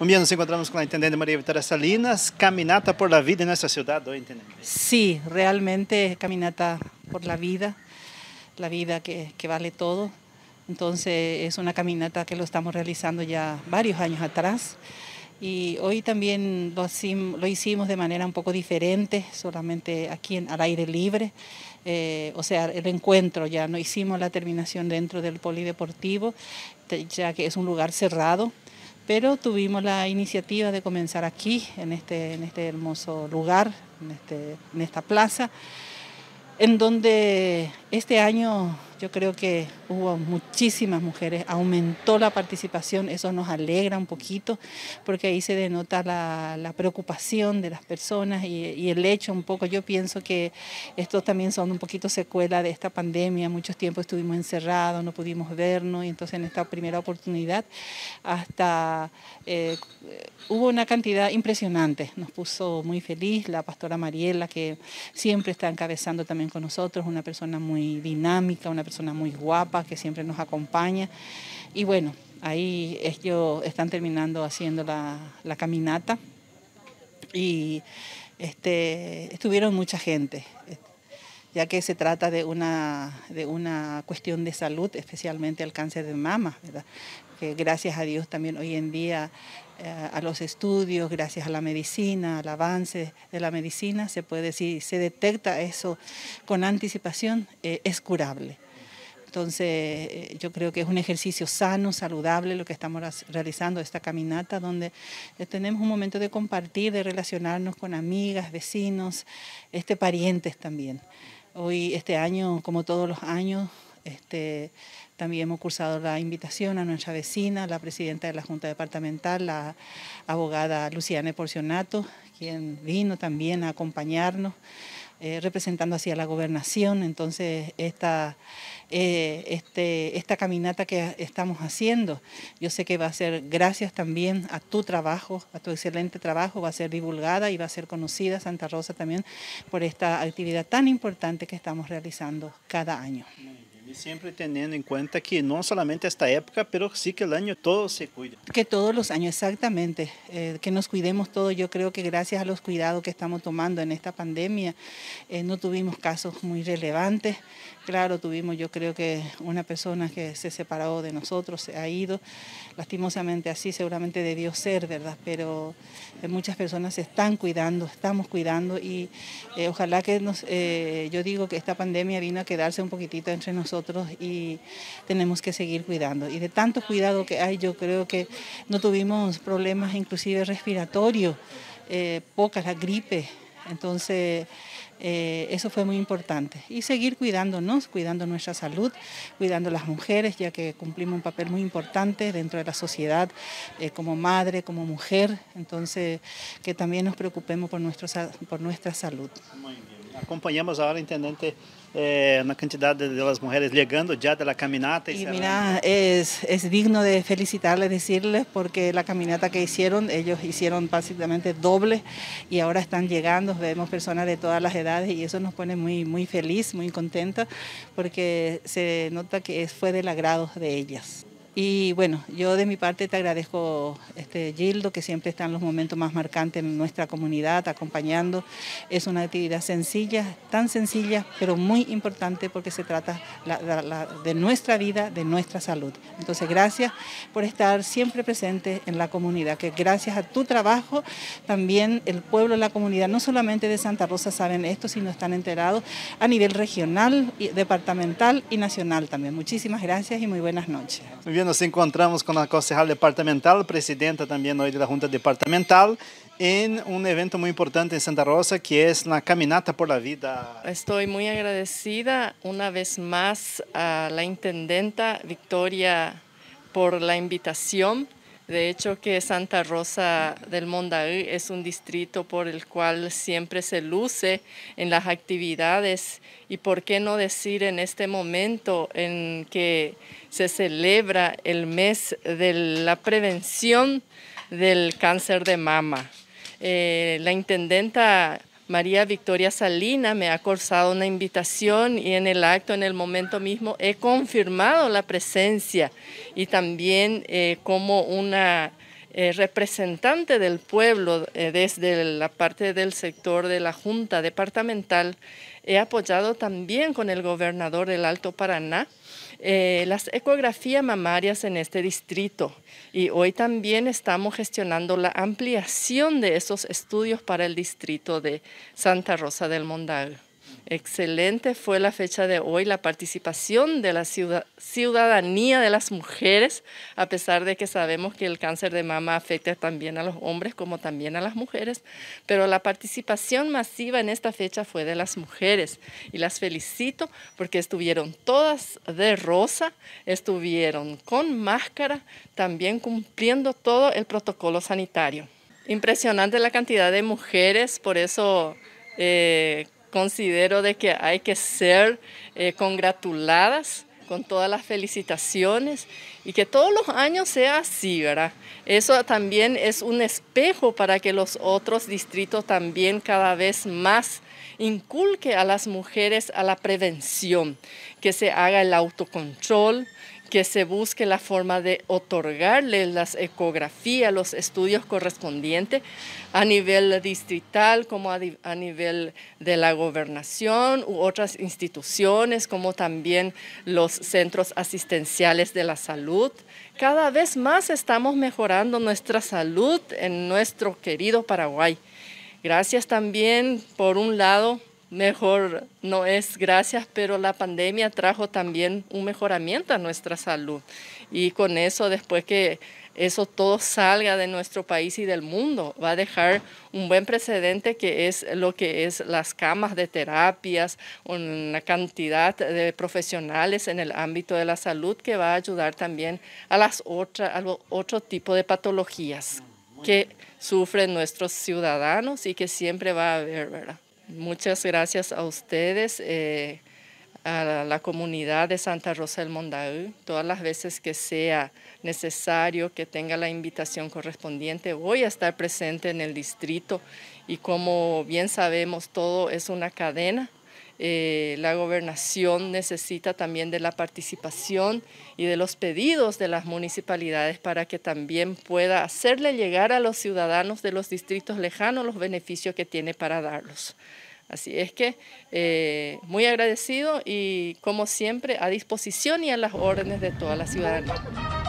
Muy bien, nos encontramos con la Intendente María Victoria Salinas, Caminata por la Vida en nuestra ciudad hoy, Intendente. Sí, realmente Caminata por la Vida, la vida que, que vale todo. Entonces es una caminata que lo estamos realizando ya varios años atrás y hoy también lo, lo hicimos de manera un poco diferente, solamente aquí en, al aire libre. Eh, o sea, el encuentro ya no hicimos la terminación dentro del polideportivo, ya que es un lugar cerrado pero tuvimos la iniciativa de comenzar aquí, en este, en este hermoso lugar, en, este, en esta plaza, en donde este año yo creo que hubo muchísimas mujeres, aumentó la participación, eso nos alegra un poquito, porque ahí se denota la, preocupación de las personas y, el hecho un poco, yo pienso que estos también son un poquito secuela de esta pandemia, muchos tiempos estuvimos encerrados, no pudimos vernos, y entonces en esta primera oportunidad hasta eh, hubo una cantidad impresionante, nos puso muy feliz la pastora Mariela, que siempre está encabezando también con nosotros, una persona muy dinámica, una persona muy guapa que siempre nos acompaña. Y bueno, ahí ellos están terminando haciendo la, caminata y este, estuvieron mucha gente, ya que se trata de una, de una cuestión de salud, especialmente el cáncer de mama, que gracias a Dios también hoy en día eh, a los estudios, gracias a la medicina, al avance de la medicina, se puede si se detecta eso con anticipación, eh, es curable. Entonces, eh, yo creo que es un ejercicio sano, saludable lo que estamos realizando, esta caminata, donde eh, tenemos un momento de compartir, de relacionarnos con amigas, vecinos, este, parientes también. Hoy, este año, como todos los años, este, también hemos cursado la invitación a nuestra vecina, la presidenta de la Junta Departamental, la abogada Luciana Porcionato, quien vino también a acompañarnos. Eh, representando hacia la gobernación. Entonces, esta, eh, este, esta caminata que estamos haciendo, yo sé que va a ser gracias también a tu trabajo, a tu excelente trabajo, va a ser divulgada y va a ser conocida Santa Rosa también por esta actividad tan importante que estamos realizando cada año. Y siempre teniendo en cuenta que no solamente esta época, pero sí que el año todo se cuida. Que todos los años, exactamente, eh, que nos cuidemos todos. Yo creo que gracias a los cuidados que estamos tomando en esta pandemia, eh, no tuvimos casos muy relevantes. Claro, tuvimos yo creo que una persona que se separó de nosotros, se ha ido, lastimosamente así seguramente debió ser, ¿verdad? Pero eh, muchas personas se están cuidando, estamos cuidando y ojalá que nos, yo digo que esta pandemia vino a quedarse un poquitito entre nosotros y tenemos que seguir cuidando. Y de tanto cuidado que hay, yo creo que no tuvimos problemas inclusive respiratorios, eh, pocas, la gripe. Entonces, eh, eso fue muy importante. Y seguir cuidándonos, cuidando nuestra salud, cuidando las mujeres, ya que cumplimos un papel muy importante dentro de la sociedad, eh, como madre, como mujer. Entonces, que también nos preocupemos por, nuestro, por nuestra salud. Acompañamos ahora, Intendente, eh, una cantidad de, las mujeres llegando ya de la caminata. Y, mira, es, es, digno de felicitarles, decirles, porque la caminata que hicieron, ellos hicieron básicamente doble y ahora están llegando, vemos personas de todas las edades y eso nos pone muy, muy feliz, muy contenta, porque se nota que fue del agrado de ellas. Y bueno, yo de mi parte te agradezco, este, Gildo, que siempre está en los momentos más marcantes en nuestra comunidad, acompañando. Es una actividad sencilla, tan sencilla, pero muy importante porque se trata de nuestra vida, de nuestra salud. Entonces, gracias por estar siempre presente en la comunidad, que gracias a tu trabajo también el pueblo, la comunidad, no solamente de Santa Rosa saben esto, sino están enterados a nivel regional, departamental y nacional también. Muchísimas gracias y muy buenas noches nos encontramos con la concejal departamental, presidenta también hoy de la Junta Departamental, en un evento muy importante en Santa Rosa que es la Caminata por la Vida. Estoy muy agradecida una vez más a la intendenta Victoria por la invitación. De hecho, que Santa Rosa del Mondaí es un distrito por el cual siempre se luce en las actividades y por qué no decir en este momento en que se celebra el mes de la prevención del cáncer de mama. Eh, la intendenta María Victoria Salina me ha cursado una invitación y en el acto, en el momento mismo, he confirmado la presencia y también eh, como una eh, representante del pueblo eh, desde la parte del sector de la Junta Departamental, he apoyado también con el gobernador del Alto Paraná eh, las ecografías mamarias en este distrito y hoy también estamos gestionando la ampliación de esos estudios para el distrito de Santa Rosa del Mondal. Excelente fue la fecha de hoy, la participación de la ciudadanía de las mujeres, a pesar de que sabemos que el cáncer de mama afecta también a los hombres como también a las mujeres, pero la participación masiva en esta fecha fue de las mujeres y las felicito porque estuvieron todas de rosa, estuvieron con máscara, también cumpliendo todo el protocolo sanitario. Impresionante la cantidad de mujeres, por eso... Eh, considero de que hay que ser eh, congratuladas con todas las felicitaciones y que todos los años sea así, ¿verdad? Eso también es un espejo para que los otros distritos también cada vez más inculque a las mujeres a la prevención, que se haga el autocontrol, que se busque la forma de otorgarle las ecografías, los estudios correspondientes a nivel distrital como a, nivel de la gobernación u otras instituciones como también los centros asistenciales de la salud. Cada vez más estamos mejorando nuestra salud en nuestro querido Paraguay. Gracias también, por un lado, mejor no es gracias, pero la pandemia trajo también un mejoramiento a nuestra salud. Y con eso, después que eso todo salga de nuestro país y del mundo, va a dejar un buen precedente que es lo que es las camas de terapias, una cantidad de profesionales en el ámbito de la salud que va a ayudar también a las otras, a otro tipo de patologías que sufren nuestros ciudadanos y que siempre va a haber, ¿verdad? Muchas gracias a ustedes, eh, a la comunidad de Santa Rosa del Mondaú. Todas las veces que sea necesario que tenga la invitación correspondiente, voy a estar presente en el distrito y como bien sabemos, todo es una cadena. Eh, la gobernación necesita también de la participación y de los pedidos de las municipalidades para que también pueda hacerle llegar a los ciudadanos de los distritos lejanos los beneficios que tiene para darlos. Así es que eh, muy agradecido y como siempre a disposición y a las órdenes de toda la ciudadanía.